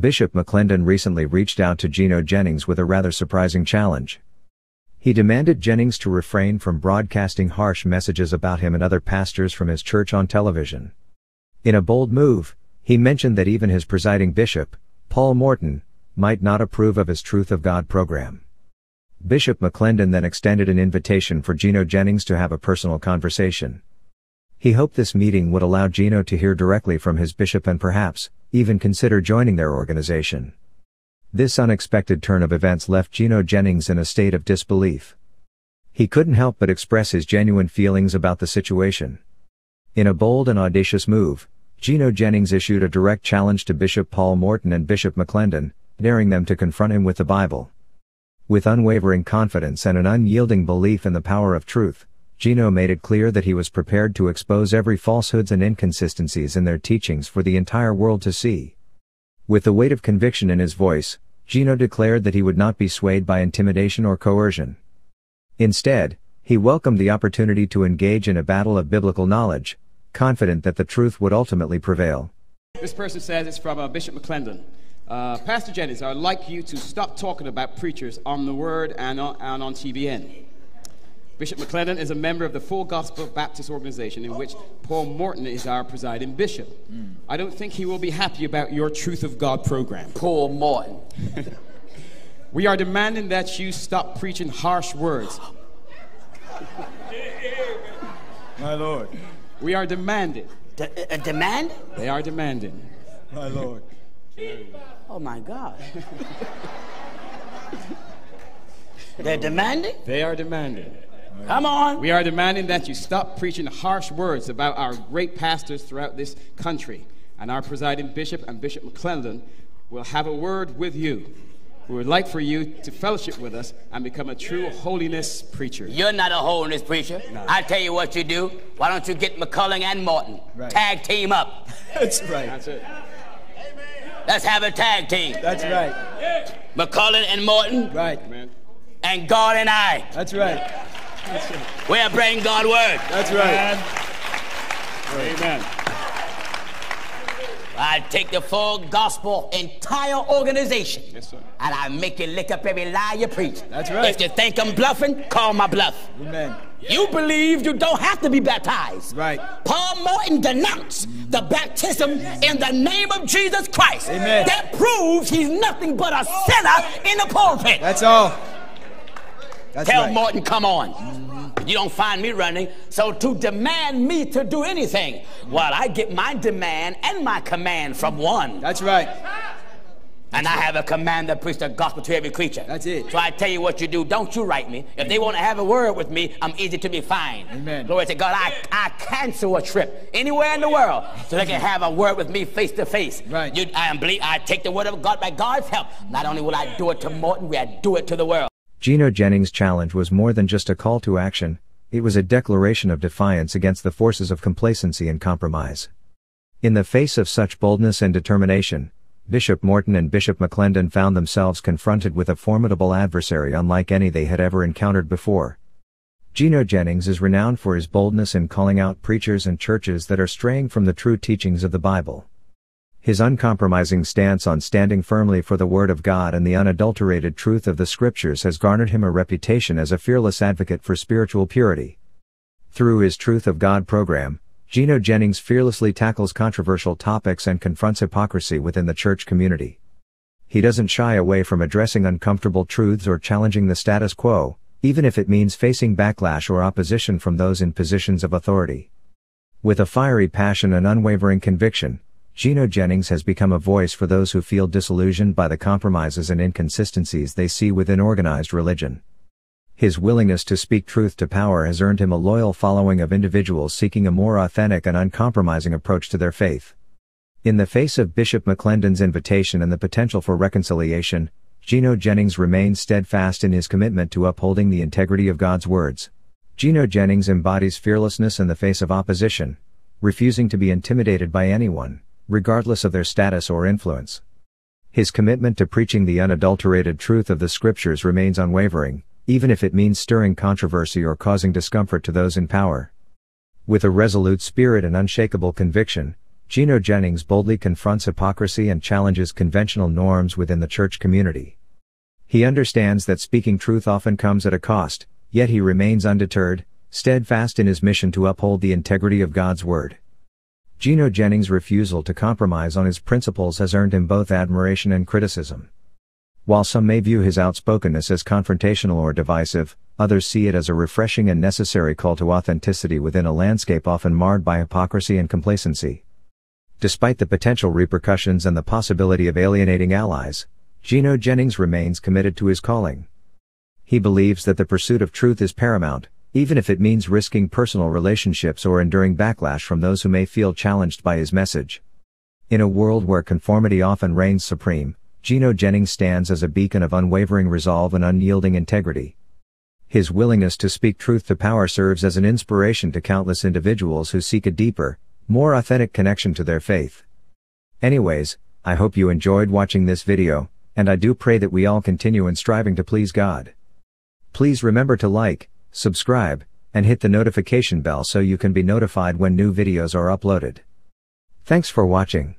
Bishop McLendon recently reached out to Gino Jennings with a rather surprising challenge. He demanded Jennings to refrain from broadcasting harsh messages about him and other pastors from his church on television. In a bold move, he mentioned that even his presiding bishop, Paul Morton, might not approve of his Truth of God program. Bishop McLendon then extended an invitation for Gino Jennings to have a personal conversation. He hoped this meeting would allow Gino to hear directly from his bishop and perhaps, even consider joining their organization. This unexpected turn of events left Gino Jennings in a state of disbelief. He couldn't help but express his genuine feelings about the situation. In a bold and audacious move, Gino Jennings issued a direct challenge to Bishop Paul Morton and Bishop McLendon, daring them to confront him with the Bible. With unwavering confidence and an unyielding belief in the power of truth, Gino made it clear that he was prepared to expose every falsehoods and inconsistencies in their teachings for the entire world to see. With the weight of conviction in his voice, Gino declared that he would not be swayed by intimidation or coercion. Instead, he welcomed the opportunity to engage in a battle of biblical knowledge, confident that the truth would ultimately prevail. This person says it's from uh, Bishop McLendon. Uh, Pastor Jennings, I'd like you to stop talking about preachers on the Word and on, and on TBN. Bishop McLendon is a member of the Full Gospel Baptist organization in which Paul Morton is our presiding bishop. Mm. I don't think he will be happy about your Truth of God program. Paul Morton. we are demanding that you stop preaching harsh words. My Lord. We are demanding. De- uh, demand? They are demanding. My Lord. Oh my God. They're demanding? They are demanding. Come on. We are demanding that you stop preaching harsh words about our great pastors throughout this country. And our presiding bishop and Bishop McLendon will have a word with you. We would like for you to fellowship with us and become a true holiness preacher. You're not a holiness preacher. No. I tell you what you do. Why don't you get McCullough and Morton? Right. Tag team up. That's right. That's it. Let's have a tag team. That's right. McCullough and Morton. Right. And God and I. That's right. We are praying God word. That's right. Amen. I take the full gospel entire organization yes, and I make you lick up every lie you preach. That's right. If you think I'm bluffing, call my bluff. Amen. You believe you don't have to be baptized. Right. Paul Morton denounced the baptism in the name of Jesus Christ. Amen. That proves he's nothing but a sinner in the pulpit. That's all. That's Tell right. Morton, come on. Mm-hmm. You don't find me running. So to demand me to do anything, well, I get my demand and my command from one. That's right. And I have a command to preach the gospel to every creature. That's it. So I tell you what you do. Don't you write me. If they want to have a word with me, I'm easy to be found. Amen. Glory to God. I, I cancel a trip anywhere in the world so they can have a word with me face to face. Right. You, I, am I take the word of God by God's help. Not only will I do it to Morton, we I do it to the world. Gino Jennings' challenge was more than just a call to action, it was a declaration of defiance against the forces of complacency and compromise. In the face of such boldness and determination, Bishop Morton and Bishop McLendon found themselves confronted with a formidable adversary unlike any they had ever encountered before. Gino Jennings is renowned for his boldness in calling out preachers and churches that are straying from the true teachings of the Bible. His uncompromising stance on standing firmly for the Word of God and the unadulterated truth of the Scriptures has garnered him a reputation as a fearless advocate for spiritual purity. Through his Truth of God program, Gino Jennings fearlessly tackles controversial topics and confronts hypocrisy within the church community. He doesn't shy away from addressing uncomfortable truths or challenging the status quo, even if it means facing backlash or opposition from those in positions of authority. With a fiery passion and unwavering conviction, Gino Jennings has become a voice for those who feel disillusioned by the compromises and inconsistencies they see within organized religion. His willingness to speak truth to power has earned him a loyal following of individuals seeking a more authentic and uncompromising approach to their faith. In the face of Bishop McLendon's invitation and the potential for reconciliation, Gino Jennings remains steadfast in his commitment to upholding the integrity of God's words. Gino Jennings embodies fearlessness in the face of opposition, refusing to be intimidated by anyone regardless of their status or influence. His commitment to preaching the unadulterated truth of the scriptures remains unwavering, even if it means stirring controversy or causing discomfort to those in power. With a resolute spirit and unshakable conviction, Gino Jennings boldly confronts hypocrisy and challenges conventional norms within the church community. He understands that speaking truth often comes at a cost, yet he remains undeterred, steadfast in his mission to uphold the integrity of God's Word. Gino Jennings' refusal to compromise on his principles has earned him both admiration and criticism. While some may view his outspokenness as confrontational or divisive, others see it as a refreshing and necessary call to authenticity within a landscape often marred by hypocrisy and complacency. Despite the potential repercussions and the possibility of alienating allies, Gino Jennings remains committed to his calling. He believes that the pursuit of truth is paramount, even if it means risking personal relationships or enduring backlash from those who may feel challenged by his message. In a world where conformity often reigns supreme, Gino Jennings stands as a beacon of unwavering resolve and unyielding integrity. His willingness to speak truth to power serves as an inspiration to countless individuals who seek a deeper, more authentic connection to their faith. Anyways, I hope you enjoyed watching this video, and I do pray that we all continue in striving to please God. Please remember to like, subscribe, and hit the notification bell so you can be notified when new videos are uploaded. Thanks for watching.